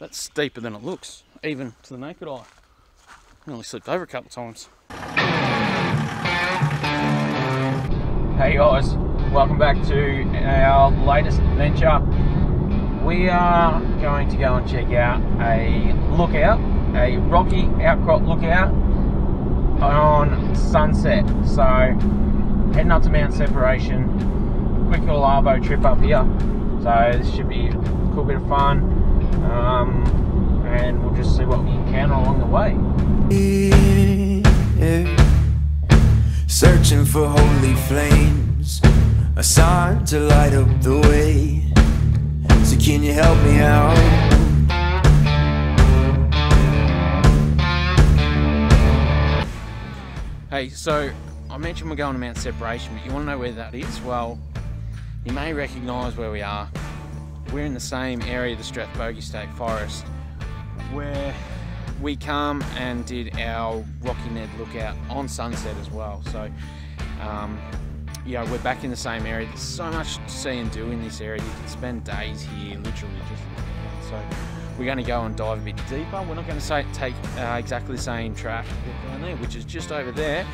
That's steeper than it looks, even to the naked eye. I only slipped over a couple of times. Hey guys, welcome back to our latest adventure. We are going to go and check out a lookout, a rocky outcrop lookout on sunset. So, heading up to Mount Separation, quick little Arvo trip up here. So, this should be a cool bit of fun. Um, and we'll just see what we encounter along the way. Searching for holy flames, a sign to light up the way. So, can you help me out? Hey, so I mentioned we're going to Mount Separation, but you want to know where that is? Well, you may recognise where we are. We're in the same area the Strathbogie State Forest where we come and did our Rocky Ned lookout on sunset as well. So, um, yeah, we're back in the same area. There's so much to see and do in this area. You can spend days here, literally just looking So, we're going to go and dive a bit deeper. We're not going to say, take uh, exactly the same track down there, which is just over there.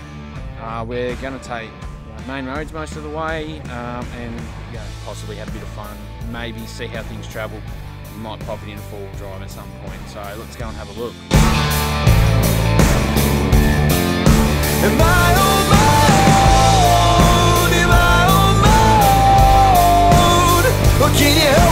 Uh, we're going to take main roads most of the way um, and you know, possibly have a bit of fun. Maybe see how things travel. We might pop it in four-wheel drive at some point. So let's go and have a look. Am I on can you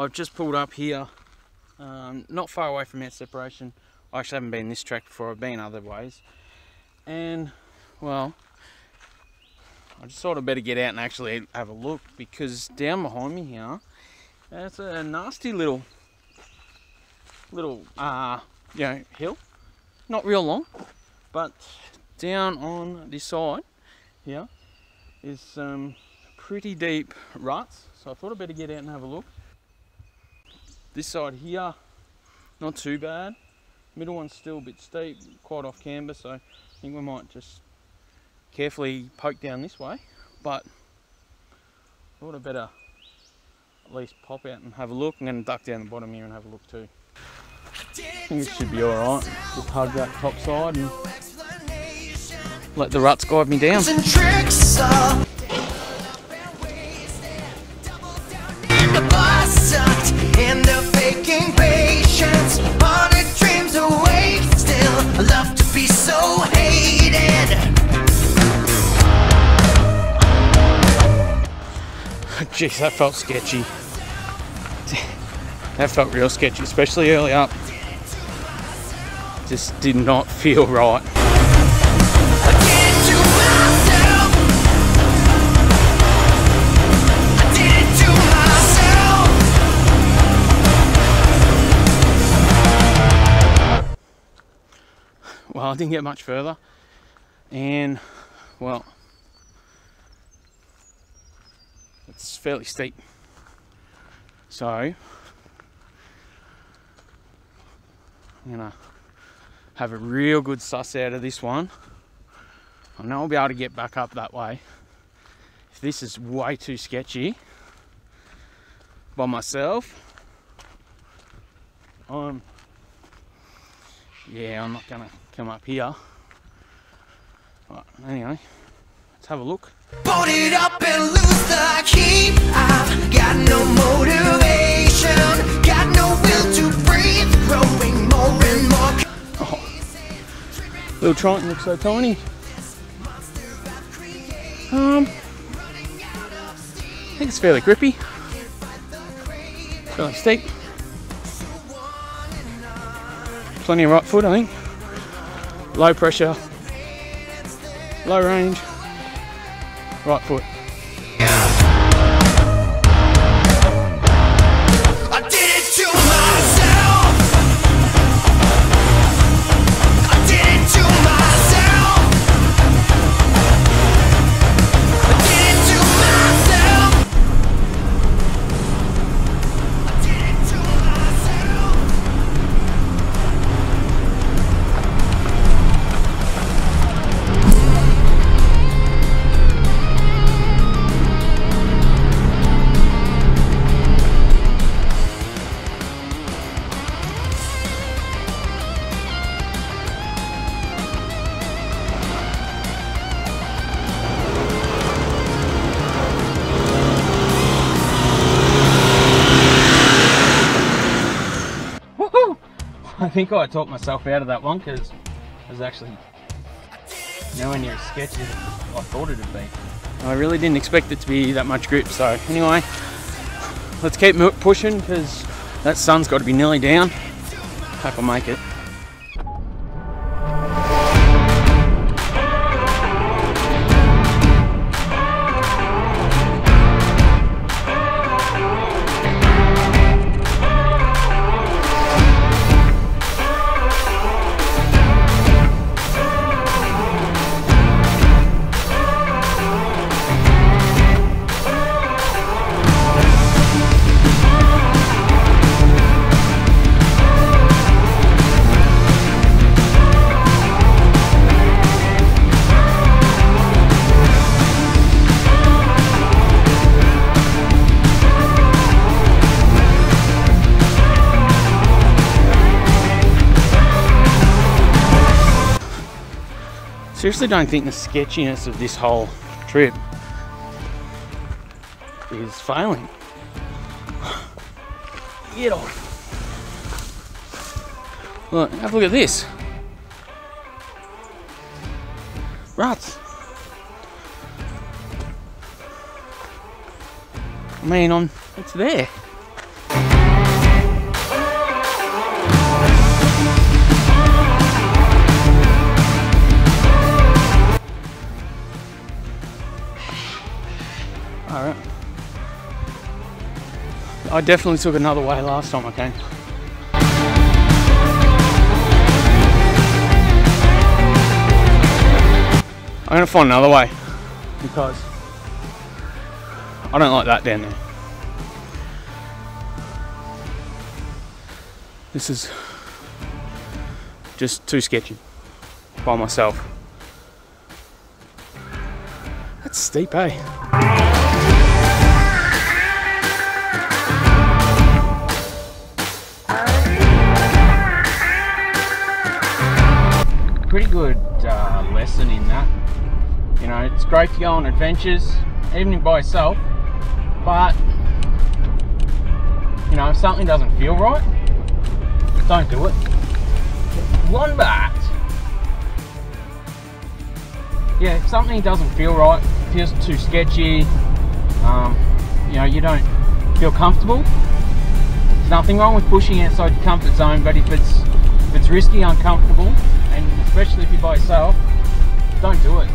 I've just pulled up here, um, not far away from Mount Separation. I actually haven't been this track before, I've been other ways. And, well, I just thought I'd better get out and actually have a look because down behind me here, there's a nasty little, little, uh, you know, hill. Not real long, but down on this side here is some pretty deep ruts. So I thought I'd better get out and have a look. This side here, not too bad. Middle one's still a bit steep, quite off camber, so I think we might just carefully poke down this way. But I thought I'd better at least pop out and have a look. I'm going to duck down the bottom here and have a look too. I think it should be alright. Just hug that top side and let the ruts guide me down. Patience Haunted dreams awake still I love to be so hated Jeez, that felt sketchy. That felt real sketchy, especially early up. Just did not feel right. I didn't get much further. and well, it's fairly steep. So I'm gonna have a real good suss out of this one. I know I'll be able to get back up that way. If this is way too sketchy by myself, I'm yeah, I'm not gonna come up here. Right, anyway, let's have a look. It up and lose the key. I've got no motivation, got no will to breathe, growing more and more. Little Triton looks so tiny. Um, I think it's fairly grippy. Fairly steep. Plenty of right foot, I think. Low pressure, low range, right foot. Think I talked myself out of that one because it was actually nowhere near as sketchy as I thought it'd be. I really didn't expect it to be that much grip. So anyway, let's keep pushing because that sun's got to be nearly down. Hope I make it. Seriously, don't think the sketchiness of this whole trip is failing. Get off. Look, have a look at this. Ruts. I mean, on it's there. I definitely took another way last time I came. I'm gonna find another way because I don't like that down there. This is just too sketchy by myself. That's steep, eh? Pretty good uh, lesson in that. You know, it's great to go on adventures, even by yourself, but you know, if something doesn't feel right, don't do it. Wombat. Yeah, if something doesn't feel right, feels too sketchy, um, you know, you don't feel comfortable. There's nothing wrong with pushing outside your comfort zone, but if it's if it's risky, uncomfortable, and especially if you're by yourself, don't do it.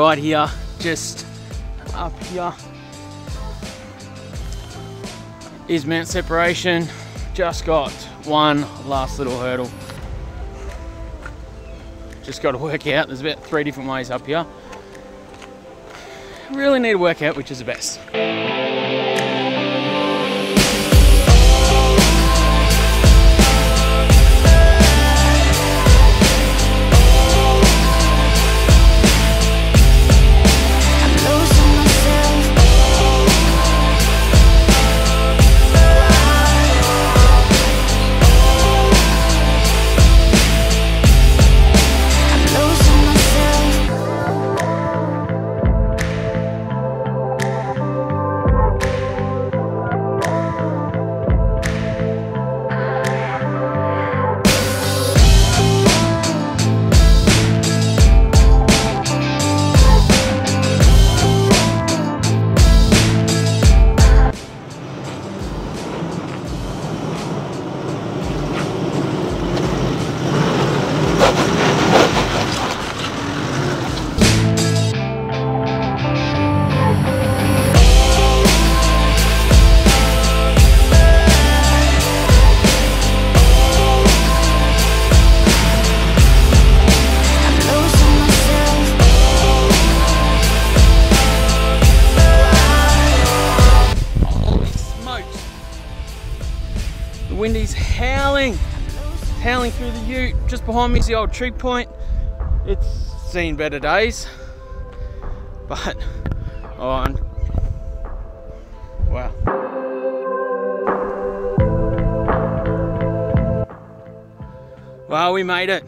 Right here, just up here is Mount Separation. Just got one last little hurdle. Just got to work out, there's about three different ways up here. Really need to work out which is the best. Through the ute. Just behind me is the old trig point. It's seen better days, but oh, I'm- wow. Well, we made it.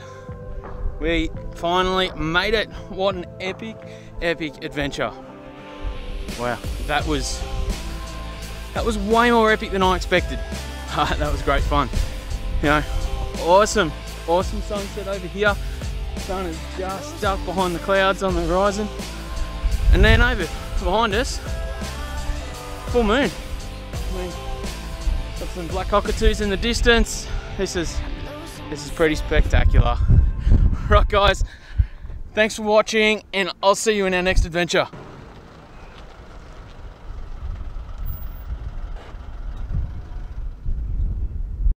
We finally made it. What an epic, epic adventure. Wow, that was that was way more epic than I expected. that was great fun. You know, awesome, awesome sunset over here. Sun is just stuck behind the clouds on the horizon. And then over behind us, full moon. I mean, got some black cockatoos in the distance. This is this is pretty spectacular. Right guys, thanks for watching and I'll see you in our next adventure.